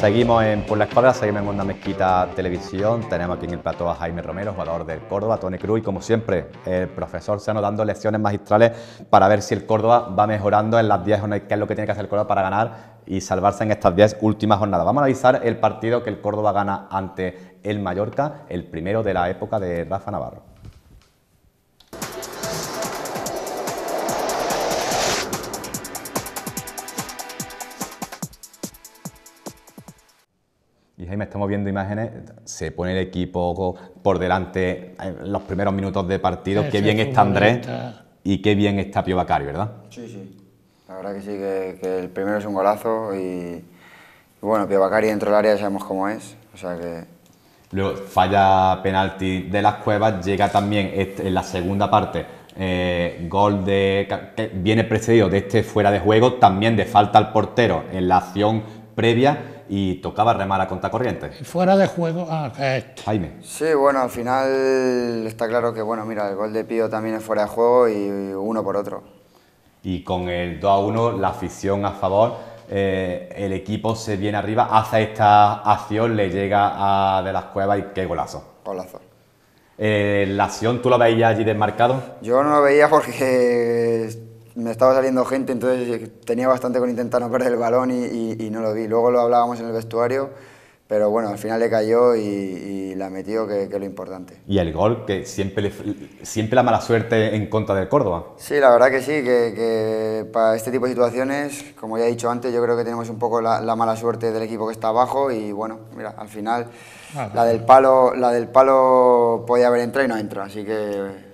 Seguimos en Por la Escuadra, seguimos en Onda Mezquita Televisión. Tenemos aquí en el plató a Jaime Romero, jugador del Córdoba, Tony Cruz y como siempre, el profesor Seno dando lecciones magistrales para ver si el Córdoba va mejorando en las 10 jornadas, qué es lo que tiene que hacer el Córdoba para ganar y salvarse en estas 10 últimas jornadas. Vamos a analizar el partido que el Córdoba gana ante el Mallorca, el primero de la época de Rafa Navarro. Y Jaime, estamos viendo imágenes, se pone el equipo por delante en los primeros minutos de partido. qué bien está Andrés y qué bien está Pio Bacari, ¿verdad? Sí, sí. La verdad que sí, que, el primero es un golazo y, bueno, Pio Bacari dentro del área ya sabemos cómo es. O sea que... Luego falla penalti de las cuevas, llega también este, en la segunda parte eh, gol de, que viene precedido de este fuera de juego, también de falta al portero en la acción previa y tocaba remar a contracorriente. Fuera de juego, ah, Jaime. Sí, bueno, al final está claro que, bueno, mira, el gol de Pío también es fuera de juego y uno por otro. Y con el 2 a 1, la afición a favor, eh, el equipo se viene arriba, hace esta acción, le llega a De las Cuevas y qué golazo. Golazo. Eh, ¿La acción tú lo veías allí desmarcado? Yo no lo veía porque me estaba saliendo gente, entonces tenía bastante con intentar no perder el balón y, no lo vi. Luego lo hablábamos en el vestuario, pero bueno, al final le cayó y, la metió, que, es lo importante. ¿Y el gol? Que siempre, siempre la mala suerte en contra del Córdoba. Sí, la verdad que sí, que, para este tipo de situaciones, como ya he dicho antes, yo creo que tenemos un poco la, mala suerte del equipo que está abajo y bueno, mira, al final ah, la, del palo, la del palo podía haber entrado y no entra, así que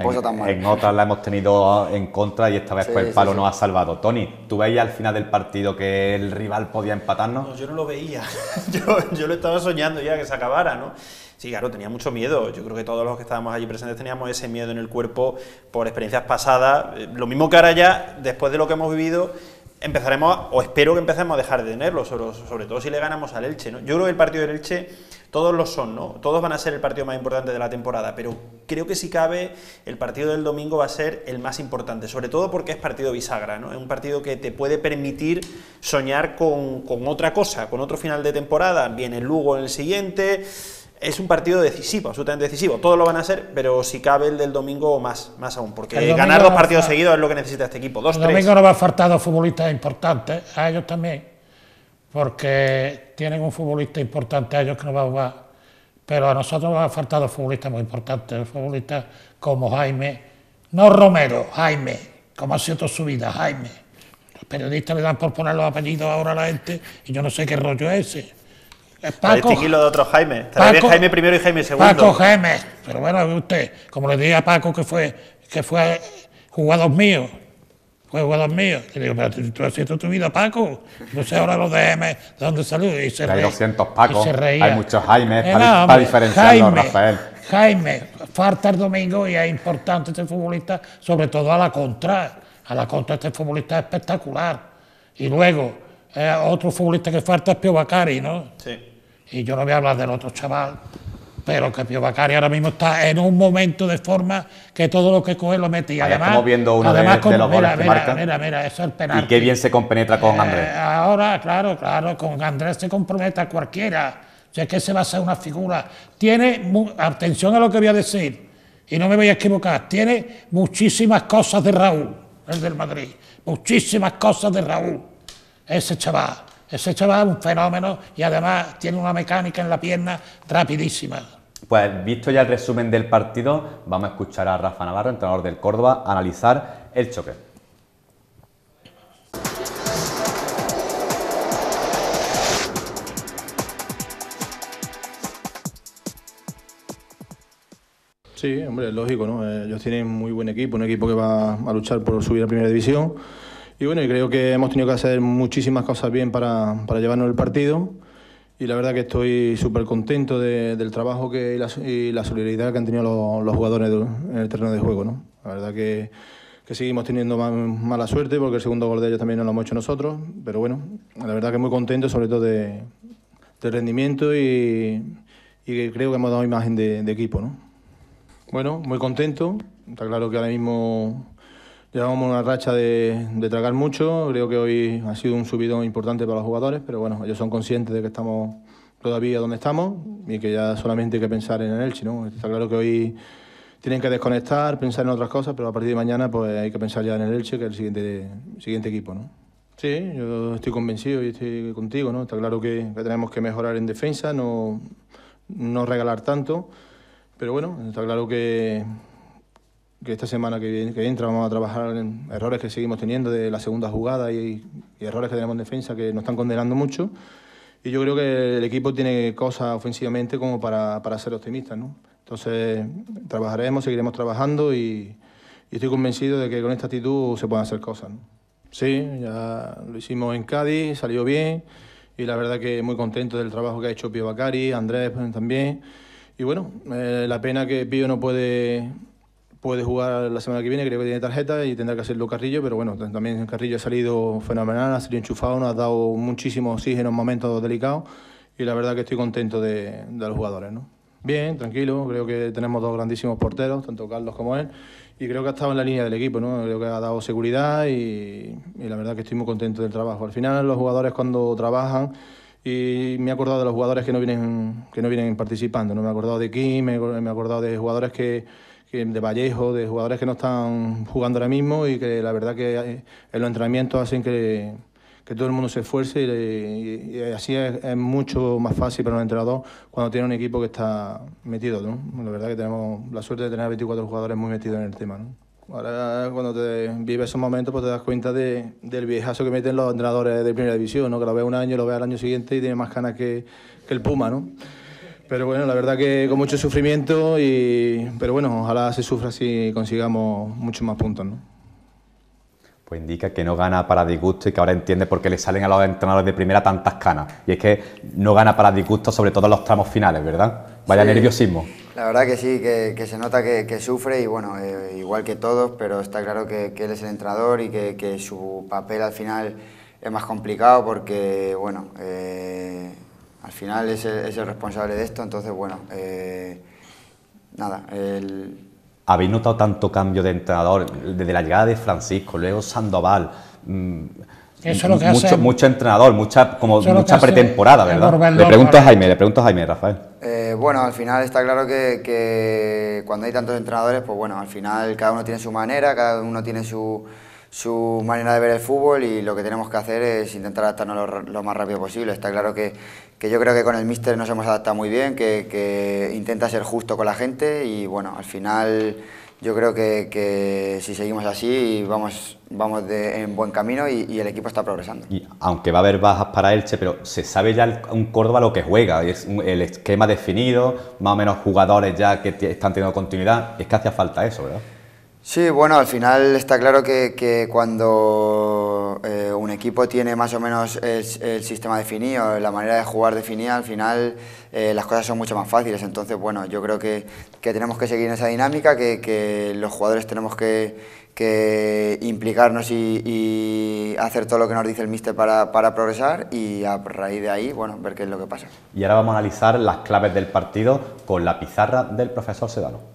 en, otras la hemos tenido en contra y esta vez pues el palo nos ha salvado. Tony, ¿tú veías al final del partido que el rival podía empatarnos? No, yo no lo veía. yo, lo estaba soñando ya que se acabara, ¿no? Sí, claro, tenía mucho miedo. Yo creo que todos los que estábamos allí presentes teníamos ese miedo en el cuerpo por experiencias pasadas. Eh, lo mismo que ahora ya, después de lo que hemos vivido, empezaremos, o espero que empecemos a dejar de tenerlo, sobre, sobre todo si le ganamos al Elche. ¿no? Yo creo que el partido del Elche todos lo son, ¿no? Todos van a ser el partido más importante de la temporada, pero creo que si cabe, el partido del domingo va a ser el más importante, sobre todo porque es partido bisagra, ¿no? Es un partido que te puede permitir soñar con, otra cosa, con otro final de temporada, viene el Lugo en el siguiente, es un partido decisivo, absolutamente decisivo. Todos lo van a ser, pero si cabe el del domingo más, más aún, porque ganar dos partidos seguidos es lo que necesita este equipo. Dos, el domingo no va a faltar dos futbolistas importantes, a ellos también porque tienen un futbolista importante a ellos que no va a jugar, pero a nosotros nos ha faltado futbolistas muy importantes, futbolistas como Jaime, no Romero, Jaime, como ha sido toda su vida, Jaime. Los periodistas le dan por poner los apellidos ahora a la gente y yo no sé qué rollo es ese. Es Paco, de otro Jaime. Paco, Jaime primero y Jaime segundo. Paco Jaime. Pero bueno, usted, como le dije a Paco que fue, que fue jugador mío, fue jugador mío. Y digo, pero tú, has hecho tu vida, Paco. No sé ahora los DM, de dónde salió. Y se Hay 200 Paco, hay muchos Jaime, eh, para, diferenciarlos, Rafael. Jaime, falta el domingo y es importante este futbolista, sobre todo a la contra. A la contra este futbolista es espectacular. Y luego, eh, otro futbolista que falta es Pio Bacari, ¿no? Sí. Y yo no voy a hablar del otro chaval, pero que Pio Bacari ahora mismo está en un momento de forma que todo lo que coge lo mete. Y además, estamos viendo uno además de, los mira, goles mira, mira, mira, eso es el penalti. Y qué bien se compenetra con Andrés. Eh, ahora, claro, claro, con Andrés se compromete a cualquiera. O sea, que se va a ser una figura. Tiene, atención a lo que voy a decir, y no me voy a equivocar, tiene muchísimas cosas de Raúl, el del Madrid. Muchísimas cosas de Raúl, ese chaval. Ese chaval es un fenómeno y además tiene una mecánica en la pierna rapidísima. Pues visto ya el resumen del partido, vamos a escuchar a Rafa Navarro, entrenador del Córdoba, analizar el choque. Sí, hombre, es lógico, ¿no? Eh, ellos tienen muy buen equipo, un equipo que va a luchar por subir a Primera División. Y bueno, creo que hemos tenido que hacer muchísimas cosas bien para, para llevarnos el partido y la verdad que estoy súper contento del trabajo que, y, la, solidaridad que han tenido los, jugadores en el terreno de juego. ¿no? La verdad que, que seguimos teniendo mala suerte porque el segundo gol de ellos también lo hemos hecho nosotros, pero bueno, la verdad que muy contento sobre todo de, del rendimiento y, y, creo que hemos dado imagen de, de equipo. ¿no? Bueno, muy contento, está claro que ahora mismo Llevamos una racha de, de, tragar mucho, creo que hoy ha sido un subidón importante para los jugadores, pero bueno, ellos son conscientes de que estamos todavía donde estamos y que ya solamente hay que pensar en el Elche, ¿no? Está claro que hoy tienen que desconectar, pensar en otras cosas, pero a partir de mañana pues hay que pensar ya en el Elche, que es el siguiente, siguiente equipo, ¿no? Sí, yo estoy convencido y estoy contigo, ¿no? Está claro que, tenemos que mejorar en defensa, no, no regalar tanto, pero bueno, está claro que que esta semana que, que, entra vamos a trabajar en errores que seguimos teniendo de la segunda jugada y, errores que tenemos en defensa que nos están condenando mucho. Y yo creo que el equipo tiene cosas ofensivamente como para, para ser optimistas. ¿no? Entonces, trabajaremos, seguiremos trabajando y, estoy convencido de que con esta actitud se pueden hacer cosas. ¿no? Sí, ya lo hicimos en Cádiz, salió bien y la verdad que muy contento del trabajo que ha hecho Pío Bacari, Andrés también. Y bueno, eh, la pena que Pío no puede puede jugar la semana que viene, creo que tiene tarjeta y tendrá que hacerlo Carrillo, pero bueno, también Carrillo ha salido fenomenal, ha salido enchufado, nos ha dado muchísimo oxígeno en momentos delicados y la verdad que estoy contento de, los jugadores. ¿no? Bien, tranquilo, creo que tenemos dos grandísimos porteros, tanto Carlos como él, y creo que ha estado en la línea del equipo, ¿no? creo que ha dado seguridad y, la verdad que estoy muy contento del trabajo. Al final los jugadores cuando trabajan y me he acordado de los jugadores que no vienen, que no vienen participando, ¿no? me he acordado de Kim, me he acordado de jugadores que de Vallejo, de jugadores que no están jugando ahora mismo y que la verdad que eh, en los entrenamientos hacen que, que todo el mundo se esfuerce y, así es, mucho más fácil para un entrenador cuando tiene un equipo que está metido. ¿no? La verdad que tenemos la suerte de tener 24 jugadores muy metidos en el tema. ¿no? Ahora cuando te vives esos momentos pues te das cuenta de, del viejazo que meten los entrenadores de primera división, ¿no? que lo ves un año, lo ves al año siguiente y tiene más ganas que, que el Puma. ¿no? Pero bueno, la verdad que con mucho sufrimiento, y, pero bueno, ojalá se sufra así y consigamos muchos más puntos. ¿no? Pues indica que no gana para disgusto y que ahora entiende por qué le salen a los entrenadores de primera tantas canas. Y es que no gana para disgusto, sobre todo en los tramos finales, ¿verdad? Vaya nerviosismo. La verdad que sí, que, se nota que, sufre y bueno, eh, igual que todos, pero está claro que, él es el entrenador y que, su papel al final es más complicado porque, bueno, eh, al final es el, responsable de esto, entonces bueno, eh, nada. El... ¿Habéis notado tanto cambio de entrenador desde la llegada de Francisco, luego Sandoval? Mm, Eso lo que mucho, hace... mucho entrenador, mucha, como mucha pretemporada, ¿verdad? Le pregunto a Jaime, le pregunto a Jaime, Rafael. Eh, bueno, al final está claro que, que cuando hay tantos entrenadores, pues bueno, al final cada uno tiene su manera, cada uno tiene su su manera de ver el fútbol y lo que tenemos que hacer es intentar adaptarnos lo, más rápido posible. Está claro que, que, yo creo que con el míster nos hemos adaptado muy bien, que, que, intenta ser justo con la gente y bueno, al final yo creo que, que si seguimos así vamos, vamos de, en buen camino y, el equipo está progresando. Y aunque va a haber bajas para Elche, pero se sabe ya un Córdoba lo que juega, es el esquema definido, más o menos jugadores ya que están teniendo continuidad, es que hacía falta eso, ¿verdad? Sí, bueno, al final está claro que, cuando eh, un equipo tiene más o menos el, sistema definido, la manera de jugar definida, al final eh, las cosas son mucho más fáciles. Entonces, bueno, yo creo que, tenemos que seguir en esa dinámica, que, los jugadores tenemos que, implicarnos y, hacer todo lo que nos dice el míster para, para, progresar y a raíz de ahí, bueno, ver qué es lo que pasa. Y ahora vamos a analizar las claves del partido con la pizarra del profesor Sedano.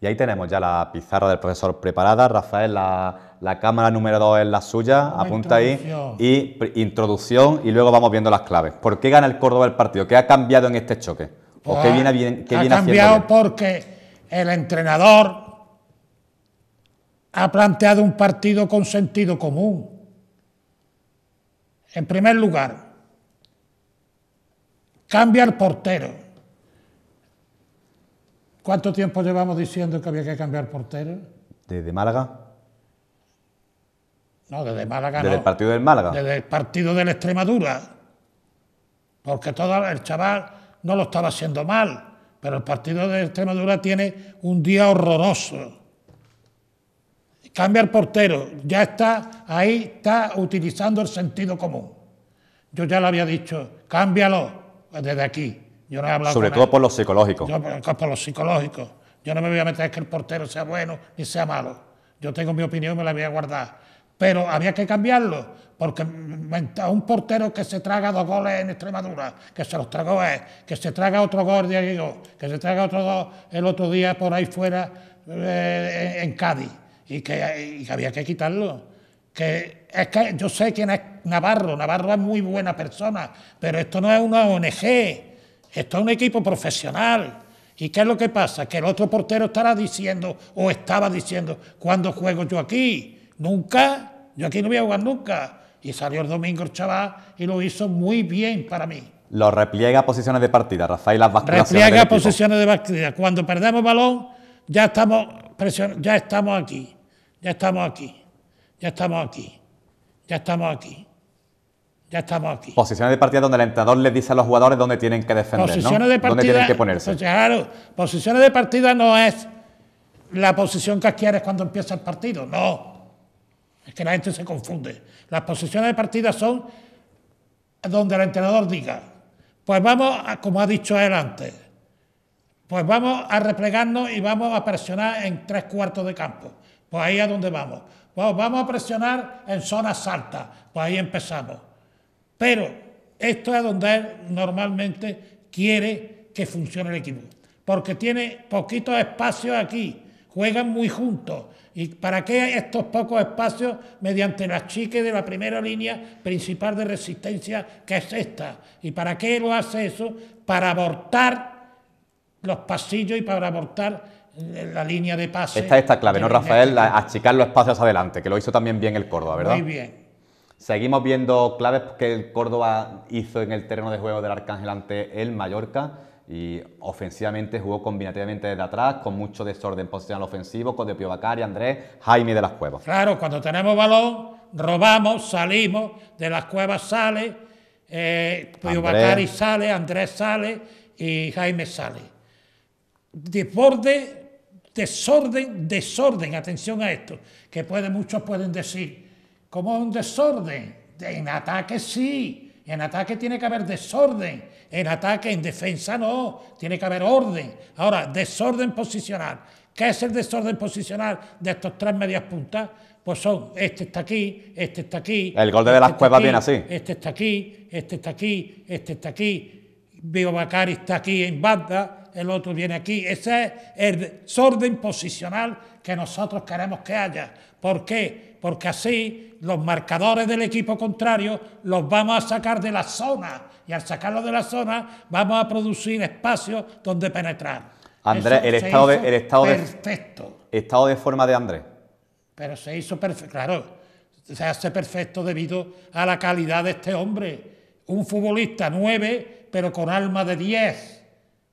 Y ahí tenemos ya la pizarra del profesor preparada. Rafael, la, cámara número 2 es la suya, apunta ahí. Y introducción y luego vamos viendo las claves. ¿Por qué gana el Córdoba el partido? ¿Qué ha cambiado en este choque? ¿O qué pues viene, bien, qué ha cambiado porque el entrenador ha planteado un partido con sentido común. En primer lugar, cambia el portero ¿Cuánto tiempo llevamos diciendo que había que cambiar portero? ¿Desde Málaga? No, desde Málaga ¿Desde el partido del Málaga? Desde el partido de la Extremadura. Porque todo el chaval no lo estaba haciendo mal, pero el partido de Extremadura tiene un día horroroso. Cambia el portero, ya está ahí, está utilizando el sentido común. Yo ya lo había dicho, cámbialo desde aquí. Yo no he hablado Sobre todo por lo psicológico. Yo, por, lo psicológico. Yo no me voy a meter que el portero sea bueno ni sea malo. Yo tengo mi opinión y me la voy a guardar. pero había que cambiarlo, porque a un portero que se traga dos goles en Extremadura, que se los tragó es, que se traga otro gol de Aguigo, que se traga otro gol el otro día por ahí fuera eh, en Cádiz, y que, y que había que quitarlo que es que yo sé quién es Navarro, Navarro es muy buena persona, pero esto no es una ONG, esto es un equipo profesional. ¿Y qué es lo que pasa? Que el otro portero estará diciendo, o estaba diciendo, ¿cuándo juego yo aquí? Nunca, yo aquí no voy a jugar nunca. Y salió el domingo el chaval y lo hizo muy bien para mí. Lo repliega a posiciones de partida, Rafael, las Repliega a posiciones de partida. Cuando perdemos balón, ya estamos, ya estamos aquí, ya estamos aquí ya estamos aquí, ya estamos aquí, ya estamos aquí. Posiciones de partida donde el entrenador les dice a los jugadores dónde tienen que defender, posiciones de partida, dónde tienen que ponerse. Pues claro, posiciones de partida no es la posición que adquieres cuando empieza el partido, no. Es que la gente se confunde. Las posiciones de partida son donde el entrenador diga, pues vamos, a, como ha dicho él antes, pues vamos a replegarnos y vamos a presionar en tres cuartos de campo. Pues ahí es donde vamos vamos a presionar en zonas altas. Pues ahí empezamos. Pero esto es donde él normalmente quiere que funcione el equipo. Porque tiene poquitos espacios aquí. Juegan muy juntos. ¿Y para qué estos pocos espacios? Mediante la chique de la primera línea principal de resistencia, que es esta. ¿Y para qué lo hace eso? Para abortar los pasillos y para abortar la línea de pase. Esta es esta clave, ¿no, Rafael? achicar los espacios adelante, que lo hizo también bien el Córdoba, ¿verdad? Muy bien. Seguimos viendo claves que el Córdoba hizo en el terreno de juego del Arcángel ante el Mallorca y ofensivamente jugó combinativamente desde atrás, con mucho desorden posicional ofensivo, con De Pio Bacari, Andrés, Jaime de las Cuevas. Claro, cuando tenemos balón, robamos, salimos, de las Cuevas sale, eh, Pio Bacari sale, Andrés sale y Jaime sale. Desborde Desorden, desorden, atención a esto, que puede, muchos pueden decir, ¿cómo es un desorden? En ataque sí, en ataque tiene que haber desorden, en ataque, en defensa no, tiene que haber orden. Ahora, desorden posicional. ¿Qué es el desorden posicional de estos tres medias puntas? Pues son, este está aquí, este está aquí. El gol de, este las cuevas viene así. Este está aquí, este está aquí, este está aquí. Bio Bacari está aquí en banda, el otro viene aquí. Ese es el desorden posicional que nosotros queremos que haya. ¿Por qué? Porque así los marcadores del equipo contrario los vamos a sacar de la zona y al sacarlos de la zona vamos a producir espacios donde penetrar. Andrés, el estado, de, el estado perfecto. estado de forma de Andrés. Pero se hizo perfecto, claro, se hace perfecto debido a la calidad de este hombre. Un futbolista nueve, pero con alma de diez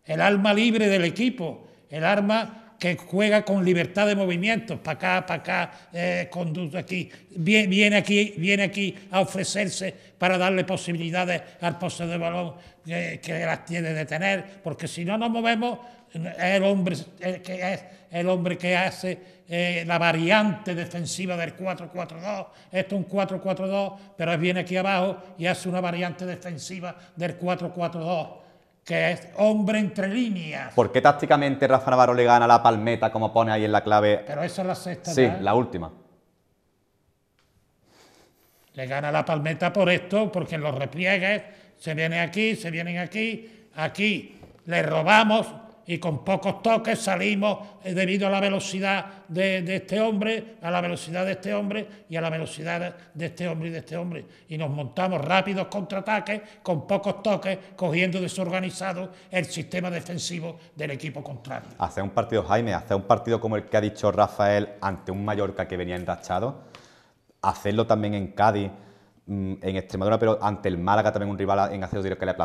el alma libre del equipo, el arma que juega con libertad de movimientos, para acá, para acá, eh, conduce aquí, viene, aquí, viene aquí a ofrecerse para darle posibilidades al poseedor de balón que, las tiene de tener, porque si no nos movemos, el hombre que es el hombre que hace eh, la variante defensiva del 4-4-2. Esto es un 4-4-2, pero viene aquí abajo y hace una variante defensiva del 4-4-2 que es hombre entre líneas. ¿Por qué tácticamente Rafa Navarro le gana la palmeta como pone ahí en la clave? Pero esa es la sexta. Sí, la última. Le gana la palmeta por esto, porque los repliegues se vienen aquí, se vienen aquí, aquí le robamos, y con pocos toques salimos eh, debido a la velocidad de, este hombre, a la velocidad de este hombre y a la velocidad de este hombre y de este hombre. Y nos montamos rápidos contraataques con pocos toques, cogiendo desorganizado el sistema defensivo del equipo contrario. Hace un partido, Jaime, hace un partido como el que ha dicho Rafael ante un Mallorca que venía enrachado, hacerlo también en Cádiz en Extremadura, pero ante el Málaga también un rival en acero directo que le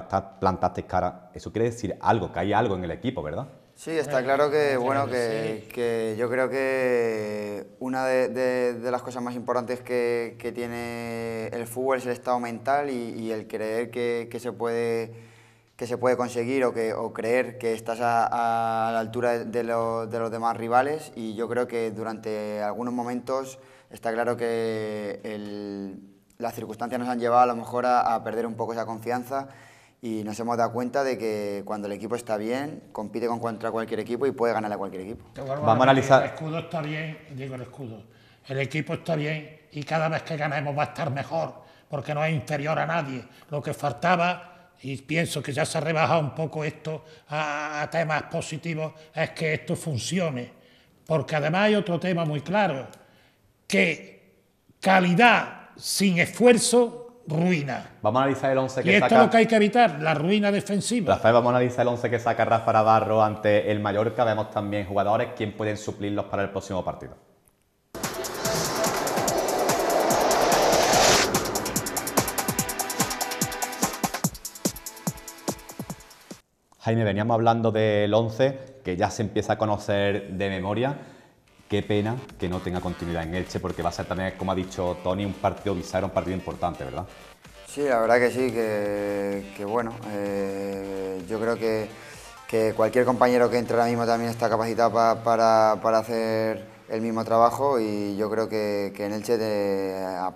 plantaste cara. Eso quiere decir algo, que hay algo en el equipo, ¿verdad? Sí, está claro que, bueno, que, yo creo que una de, las cosas más importantes que, tiene el fútbol es el estado mental y, el creer que, se puede que se puede conseguir o, que, o creer que estás a, la altura de, los demás rivales y yo creo que durante algunos momentos está claro que el, las circunstancias nos han llevado a lo mejor a, perder un poco esa confianza y nos hemos dado cuenta de que cuando el equipo está bien, compite contra cualquier equipo y puede ganar a cualquier equipo. Vamos a analizar. El escudo está bien, digo el escudo. el equipo está bien y cada vez que ganemos va a estar mejor, porque no es inferior a nadie. Lo que faltaba, y pienso que ya se ha rebajado un poco esto a, a temas positivos, es que esto funcione. Porque además hay otro tema muy claro, que calidad sin esfuerzo ruina. Vamos a analizar el 11 que y esto saca... es lo que hay que evitar, la ruina defensiva. Rafael, vamos a analizar el 11 que saca Rafa Navarro ante el Mallorca. Vemos también jugadores, quién pueden suplirlos para el próximo partido. Jaime, veníamos hablando del 11, que ya se empieza a conocer de memoria. Qué pena que no tenga continuidad en Elche, porque va a ser también, como ha dicho Tony, un partido bisagra, un partido importante, ¿verdad? Sí, la verdad que sí, que, bueno, eh, yo creo que, cualquier compañero que entre ahora mismo también está capacitado para, para, hacer el mismo trabajo y yo creo que, en Elche, de,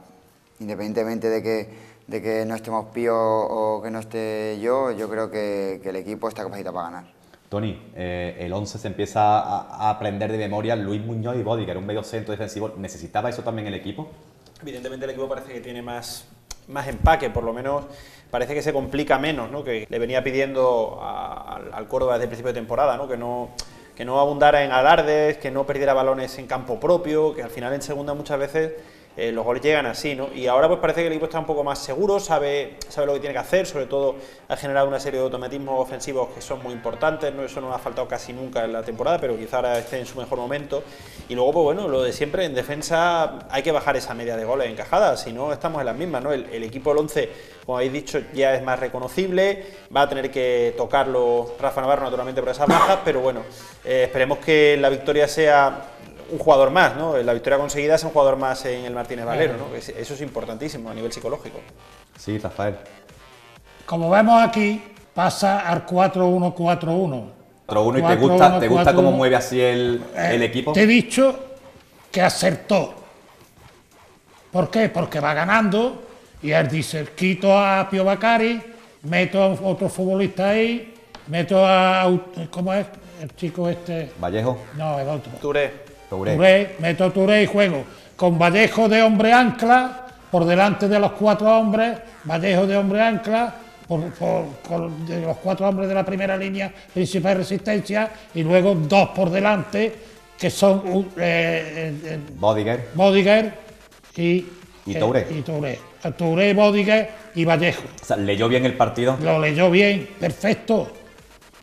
independientemente de que de que no estemos Pío o que no esté yo, yo creo que, el equipo está capacitado para ganar. Tony, eh, el 11 se empieza a, aprender de memoria, Luis Muñoz y Bodiger, un medio centro defensivo. ¿Necesitaba eso también el equipo? Evidentemente el equipo parece que tiene más, más empaque, por lo menos parece que se complica menos, ¿no? que le venía pidiendo al Córdoba desde el principio de temporada, ¿no? que no que no abundara en alardes, que no perdiera balones en campo propio, que al final en segunda muchas veces eh, los goles llegan así, ¿no? Y ahora pues parece que el equipo está un poco más seguro, sabe, sabe lo que tiene que hacer, sobre todo ha generado una serie de automatismos ofensivos que son muy importantes, ¿no? Eso no ha faltado casi nunca en la temporada, pero quizá ahora esté en su mejor momento. Y luego, pues bueno, lo de siempre, en defensa hay que bajar esa media de goles encajadas, si no estamos en las mismas, ¿no? El, equipo del 11, como habéis dicho, ya es más reconocible, va a tener que tocarlo Rafa Navarro naturalmente por esas bajas, pero bueno, eh, esperemos que la victoria sea un jugador más, ¿no? La victoria conseguida es un jugador más en el Martínez Valero, ¿no? Eso es importantísimo a nivel psicológico. Sí, Rafael. Como vemos aquí, pasa al 4-1-4-1. 4-1 y te gusta, ¿te gusta cómo mueve así el, eh, el, equipo? Te he dicho que acertó. ¿Por qué? Porque va ganando y él dice, quito a Pio Bacari, meto a otro futbolista ahí, meto a... ¿Cómo es? El chico este... Vallejo. No, el otro. Touré. Touré. meto Touré y juego con Vallejo de hombre ancla por delante de los cuatro hombres, Vallejo de hombre ancla, por, de los cuatro hombres de la primera línea principal de resistencia y luego dos por delante que son eh, eh, eh Bodiger, Bodiger y, y Touré. y Touré. Touré, Bodiger y Vallejo. O sea, ¿leyó bien el partido? Lo leyó bien, perfecto.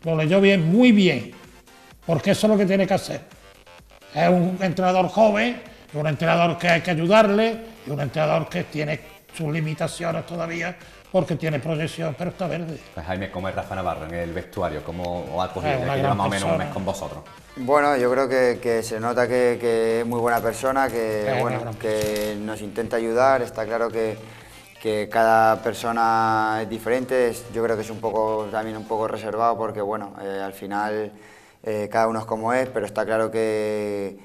Lo leyó bien, muy bien. Porque eso es lo que tiene que hacer. Es un entrenador joven, un entrenador que hay que ayudarle y un entrenador que tiene sus limitaciones todavía porque tiene proyección, pero está verde. Pues Jaime, ¿cómo es Rafa Navarro en el vestuario? ¿Cómo ha cogido? que lleva más o menos un mes con vosotros. Bueno, yo creo que, se nota que, es muy buena persona, que, bueno, que nos intenta ayudar. Está claro que, cada persona es diferente. Yo creo que es un poco también un poco reservado porque bueno, eh, al final eh, cada uno es como es, pero está claro que,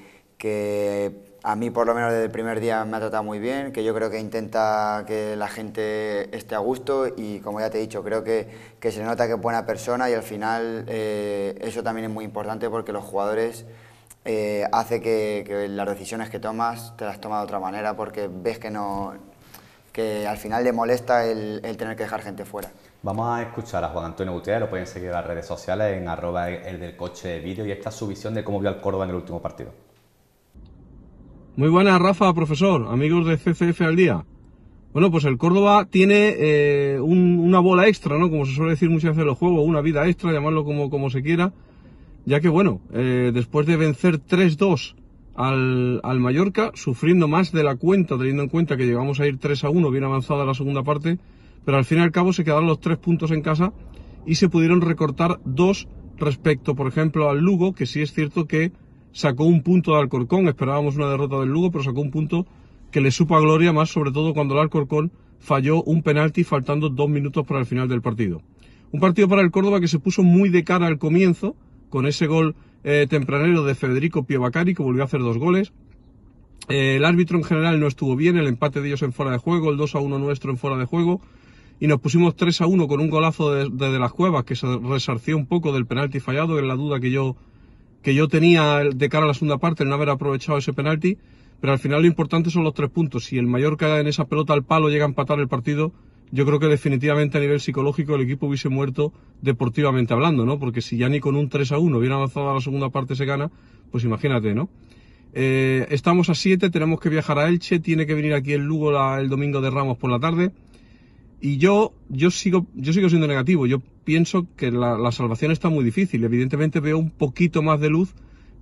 a mí por lo menos desde el primer día me ha tratado muy bien, que yo creo que intenta que la gente esté a gusto y como ya te he dicho, creo que, se nota que es buena persona y al final eh, eso también es muy importante porque los jugadores eh, hace que, las decisiones que tomas te las tomas de otra manera porque ves que no que al final le molesta el tener que dejar gente fuera. Vamos a escuchar a Juan Antonio Gutiérrez, lo pueden seguir en las redes sociales en arroba el del coche de vídeo y esta es su visión de cómo vio al Córdoba en el último partido. Muy buenas, Rafa, profesor, amigos de CCF al día. Bueno, pues el Córdoba tiene eh, una bola extra, ¿no? Como se suele decir muchas veces en los juegos, una vida extra, llamarlo como, como se quiera, ya que bueno, eh, después de vencer 3-2 al, al Mallorca, sufriendo más de la cuenta, teniendo en cuenta que llegamos a ir 3-1 bien avanzada la segunda parte, pero al fin y al cabo se quedaron los tres puntos en casa y se pudieron recortar dos respecto, por ejemplo, al Lugo, que sí es cierto que sacó un punto de Alcorcón, esperábamos una derrota del Lugo, pero sacó un punto que le supo a gloria más, sobre todo cuando el Alcorcón falló un penalti faltando dos minutos para el final del partido. Un partido para el Córdoba que se puso muy de cara al comienzo, con ese gol eh, tempranero de Federico Piovacari, que volvió a hacer dos goles. Eh, el árbitro en general no estuvo bien, el empate de ellos en fuera de juego, el 2 a 1 nuestro en fuera de juego y nos pusimos 3 a 1 con un golazo de, las cuevas que se resarció un poco del penalti fallado, era la duda que yo, que yo tenía de cara a la segunda parte, el no haber aprovechado ese penalti, pero al final lo importante son los tres puntos. Si el Mallorca en esa pelota al palo llega a empatar el partido, yo creo que definitivamente a nivel psicológico el equipo hubiese muerto deportivamente hablando, ¿no? Porque si ya ni con un 3 a 1 hubiera avanzado a la segunda parte se gana, pues imagínate, ¿no? Eh, estamos a 7, tenemos que viajar a Elche, tiene que venir aquí el Lugo el domingo de Ramos por la tarde. Y yo, yo, sigo, yo sigo siendo negativo. Yo pienso que la, la, salvación está muy difícil. Evidentemente veo un poquito más de luz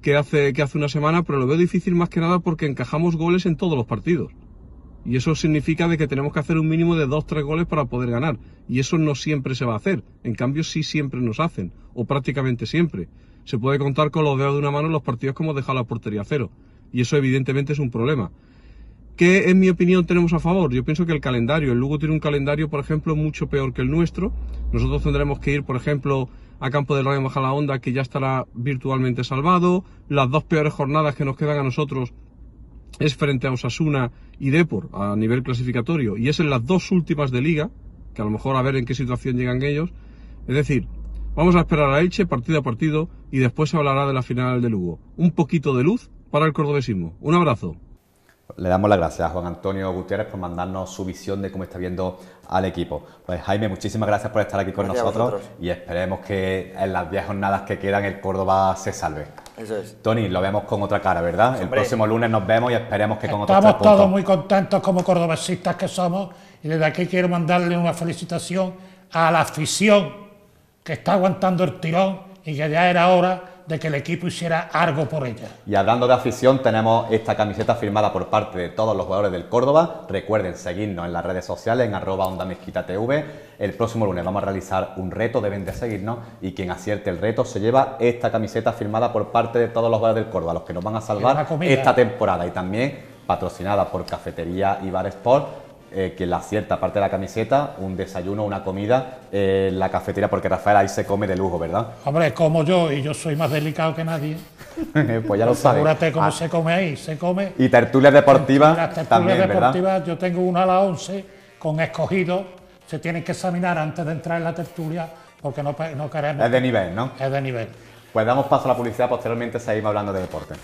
que hace, que hace una semana, pero lo veo difícil más que nada porque encajamos goles en todos los partidos. Y eso significa de que tenemos que hacer un mínimo de 2-3 goles para poder ganar. Y eso no siempre se va a hacer. En cambio, sí siempre nos hacen. O prácticamente siempre. Se puede contar con los dedos de una mano los partidos como dejar la portería cero. Y eso evidentemente es un problema. ¿Qué, en mi opinión, tenemos a favor? Yo pienso que el calendario. El Lugo tiene un calendario, por ejemplo, mucho peor que el nuestro. Nosotros tendremos que ir, por ejemplo, a Campo del Rayo Majadahonda, que ya estará virtualmente salvado. Las dos peores jornadas que nos quedan a nosotros es frente a Osasuna y Depor a nivel clasificatorio y es en las dos últimas de liga, que a lo mejor a ver en qué situación llegan ellos. Es decir, vamos a esperar a Elche partido a partido y después se hablará de la final de Lugo. Un poquito de luz para el cordobesismo. Un abrazo. Le damos las gracias a Juan Antonio Gutiérrez por mandarnos su visión de cómo está viendo al equipo. Pues Jaime, muchísimas gracias por estar aquí con nosotros y esperemos que en las 10 jornadas que quedan el Córdoba se salve. Eso es. Tony, lo vemos con otra cara, ¿verdad? El próximo lunes nos vemos y esperemos que con otros Estamos todos muy contentos como cordobesistas que somos y desde aquí quiero mandarle una felicitación a la afición que está aguantando el tirón y que ya era hora de que el equipo hiciera algo por ella. Y hablando de afición, tenemos esta camiseta firmada por parte de todos los jugadores del Córdoba. Recuerden seguirnos en las redes sociales en arroba onda mezquita TV. El próximo lunes vamos a realizar un reto, deben de seguirnos y quien acierte el reto se lleva esta camiseta firmada por parte de todos los jugadores del Córdoba, los que nos van a salvar esta temporada y también patrocinada por Cafetería y Bar Sport eh, que la cierta parte de la camiseta, un desayuno, una comida en la cafetería, porque Rafael ahí se come de lujo, ¿verdad? Hombre, como yo, y yo soy más delicado que nadie. pues ya lo sabes. Figúrate cómo ah. se come ahí, se come. Y tertulias deportivas tertulias también, deportivas, yo tengo una a las 11 con escogidos, se tienen que examinar antes de entrar en la tertulia, porque no, no queremos... Es de nivel, ¿no? Es de nivel. Pues damos paso a la publicidad, posteriormente seguimos hablando de deporte.